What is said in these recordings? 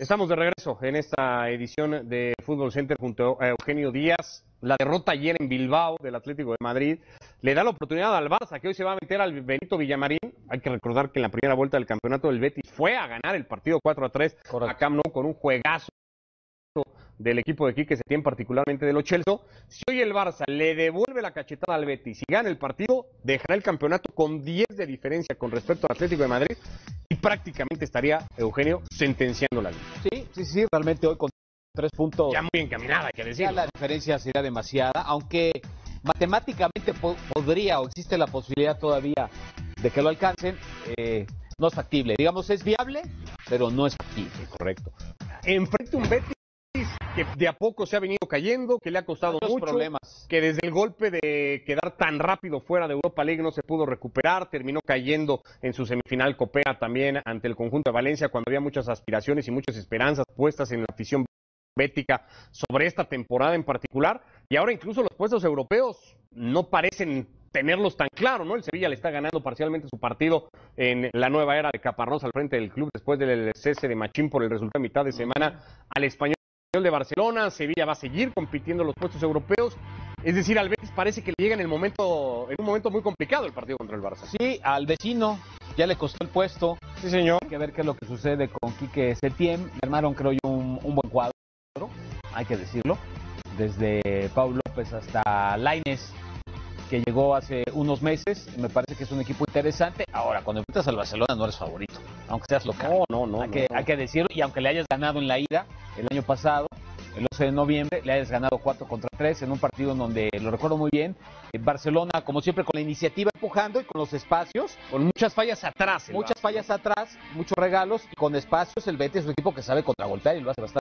Estamos de regreso en esta edición de Fútbol Center junto a Eugenio Díaz. La derrota ayer en Bilbao del Atlético de Madrid le da la oportunidad al Barça, que hoy se va a meter al Benito Villamarín. Hay que recordar que en la primera vuelta del campeonato del Betis fue a ganar el partido 4 a 3 a Camp Nou con un juegazo del equipo de Quique Setién, particularmente de los Chelsea. Si hoy el Barça le devuelve la cachetada al Betis y gana el partido, dejará el campeonato con 10 de diferencia con respecto al Atlético de Madrid y prácticamente estaría Eugenio sentenciando la liga. Sí, sí, sí, realmente hoy con tres puntos. Ya muy encaminada, hay que decir. Ya la diferencia sería demasiada, aunque matemáticamente po- podría o existe la posibilidad todavía de que lo alcancen. eh, no es factible. Digamos, es viable, pero no es factible. Correcto. Enfrente un Betis que de a poco se ha venido cayendo, que le ha costado mucho. problemas. que desde el golpe de quedar tan rápido fuera de Europa League no se pudo recuperar, terminó cayendo en su semifinal copea también ante el conjunto de Valencia cuando había muchas aspiraciones y muchas esperanzas puestas en la afición bética sobre esta temporada en particular y ahora incluso los puestos europeos no parecen tenerlos tan claro, ¿no? El Sevilla le está ganando parcialmente su partido en la nueva era de Caparrós al frente del club después del cese de Machín por el resultado a mitad de semana al español de Barcelona, Sevilla va a seguir compitiendo en los puestos europeos. Es decir, al Betis parece que le llega en el momento, en un momento muy complicado el partido contra el Barça. Sí, al vecino ya le costó el puesto. Sí, señor. Hay que ver qué es lo que sucede con Quique Setién. Armaron, creo yo, un, un buen cuadro, hay que decirlo. Desde Pau López hasta Laines, que llegó hace unos meses. Me parece que es un equipo interesante. Ahora, cuando enfrentas al Barcelona no eres favorito, aunque seas local. No, no, no. hay, no, que, no. hay que decirlo. Y aunque le hayas ganado en la ida el año pasado, el 11 de noviembre, le hayas ganado 4 contra 3 en un partido en donde, lo recuerdo muy bien, eh, Barcelona, como siempre, con la iniciativa empujando y con los espacios. Con muchas fallas atrás. Muchas fallas atrás, muchos regalos y con espacios. El Betis es un equipo que sabe contragolpear y lo hace bastante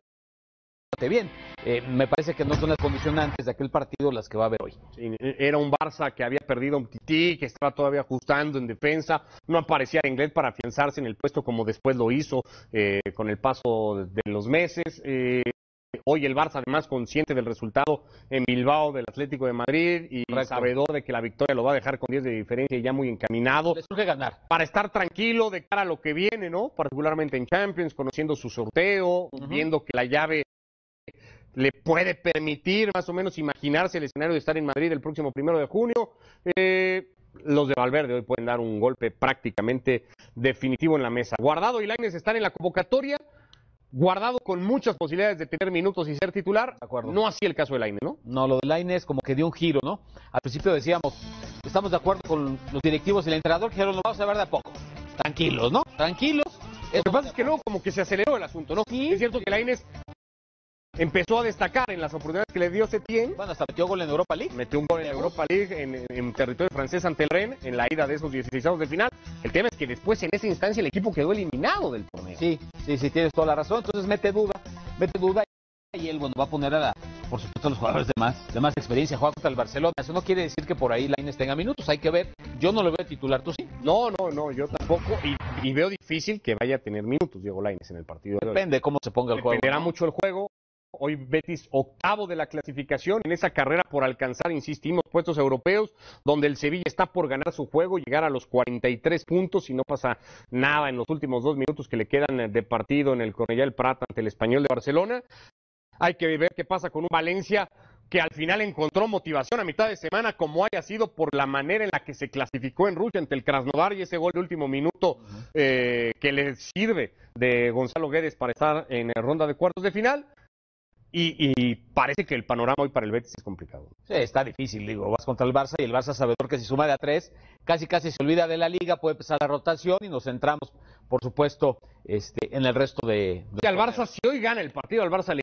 bien. Eh, me parece que no son las condicionantes de aquel partido las que va a haber hoy. Sí, era un Barça que había perdido un Tití, que estaba todavía ajustando en defensa. No aparecía inglés para afianzarse en el puesto como después lo hizo eh, con el paso de los meses. Eh, hoy el Barça, además, consciente del resultado en Bilbao del Atlético de Madrid y Correcto. sabedor de que la victoria lo va a dejar con 10 de diferencia y ya muy encaminado. Les surge ganar. para estar tranquilo de cara a lo que viene, ¿no? Particularmente en Champions, conociendo su sorteo, viendo que la llave le puede permitir más o menos imaginarse el escenario de estar en Madrid el próximo primero de junio. Eh, los de Valverde hoy pueden dar un golpe prácticamente definitivo en la mesa. Guardado y Lainez están en la convocatoria. Guardado con muchas posibilidades de tener minutos y ser titular. Acuerdo. No así el caso de Lainez, ¿no? No, lo de Lainez como que dio un giro, ¿no? Al principio decíamos, estamos de acuerdo con los directivos y el entrenador, que dijeron, lo vamos a ver de a poco. Tranquilos, ¿no? Tranquilos. Lo que pasa es que luego como que se aceleró el asunto, ¿no? Sí. Es cierto que Lainez empezó a destacar en las oportunidades que le dio Setién. Bueno, hasta metió gol en Europa League. Metió un gol en Europa League en, en territorio francés ante el Rennes en la ida de esos 16 de final. El tema es que después en esa instancia el equipo quedó eliminado del torneo. Sí, sí, sí, tienes toda la razón. Entonces mete duda, mete duda y él, bueno, va a poner a la, por supuesto, a los jugadores de más, de más experiencia. Juega contra el Barcelona. Eso no quiere decir que por ahí Lainez tenga minutos. Hay que ver. Yo no lo veo titular, tú sí. No, no, no, yo tampoco. Y, y veo difícil que vaya a tener minutos Diego Lainez en el partido de hoy. Depende cómo se ponga el juego. Dependerá mucho el juego. Hoy Betis octavo de la clasificación en esa carrera por alcanzar, insistimos, puestos europeos, donde el Sevilla está por ganar su juego, llegar a los 43 puntos y no pasa nada en los últimos dos minutos que le quedan eh, de partido en el Cornellà Prat ante el Español de Barcelona. Hay que ver qué pasa con un Valencia que al final encontró motivación a mitad de semana, como haya sido por la manera en la que se clasificó en Rusia ante el Krasnodar y ese gol de último minuto eh, que le sirve de Gonzalo Guedes para estar en la ronda de cuartos de final. Y, y parece que el panorama hoy para el Betis es complicado. Sí, está difícil, digo. Vas contra el Barça y el Barça sabedor que si suma de a tres, casi casi se olvida de la liga, puede empezar la rotación y nos centramos, por supuesto, este, en el resto de. de al Barça, si hoy gana el partido, al Barça le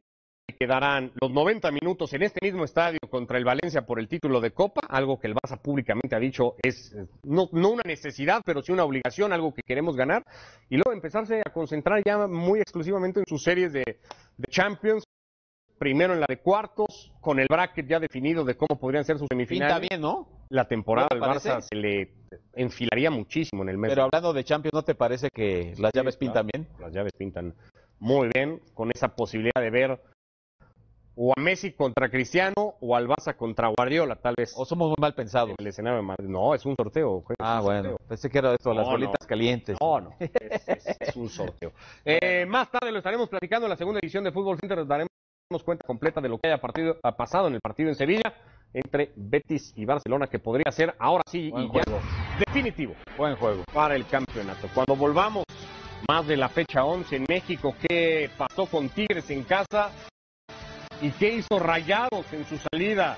quedarán los 90 minutos en este mismo estadio contra el Valencia por el título de Copa, algo que el Barça públicamente ha dicho es no, no una necesidad, pero sí una obligación, algo que queremos ganar, y luego empezarse a concentrar ya muy exclusivamente en sus series de, de Champions, primero en la de cuartos, con el bracket ya definido de cómo podrían ser sus Pinta semifinales. bien, ¿no? La temporada ¿No al te Barça se le enfilaría muchísimo en el mes. Pero hablando de Champions, ¿no te parece que las llaves pintan bien? Las llaves pintan muy bien, con esa posibilidad de ver o a Messi contra Cristiano o al Barça contra Guardiola, tal vez. O somos muy mal pensados. El escenario de. No, es un sorteo. Ah, un bueno. sorteo. Pensé que era esto, las No, bolitas no. calientes. No, no, es, es- es un sorteo. Eh, más tarde lo estaremos platicando en la segunda edición de Fútbol Center. Nos daremos cuenta completa de lo que haya partido, ha pasado en el partido en Sevilla entre Betis y Barcelona, que podría ser ahora sí Buen y ya juego. definitivo Buen juego. para el campeonato. Cuando volvamos más de la fecha 11 en México, qué pasó con Tigres en casa y qué hizo Rayados en su salida